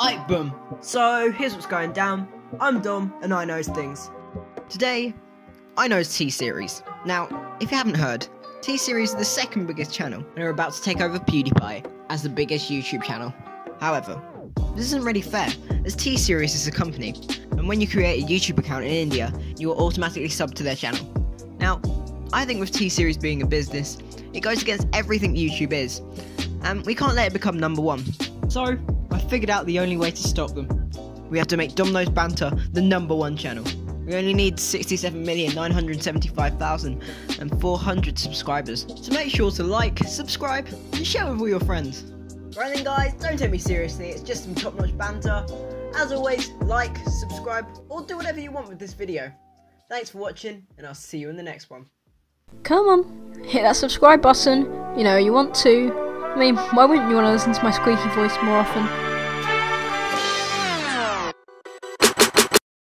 Ike boom. So here's what's going down. I'm Dom and I knows things. Today, I knows T Series. Now, if you haven't heard, T Series is the second biggest channel and are about to take over PewDiePie as the biggest YouTube channel. However, this isn't really fair, as T Series is a company, and when you create a YouTube account in India, you will automatically sub to their channel. Now, I think with T Series being a business, it goes against everything YouTube is, and we can't let it become number one. So, figured out the only way to stop them. We have to make Dom Nose Banter the number one channel. We only need 67,975,400 subscribers. So make sure to like, subscribe, and share with all your friends. Right then guys, don't take me seriously, it's just some top notch banter. As always, like, subscribe, or do whatever you want with this video. Thanks for watching, and I'll see you in the next one. Come on, hit that subscribe button. You know, you want to. I mean, why wouldn't you want to listen to my squeaky voice more often?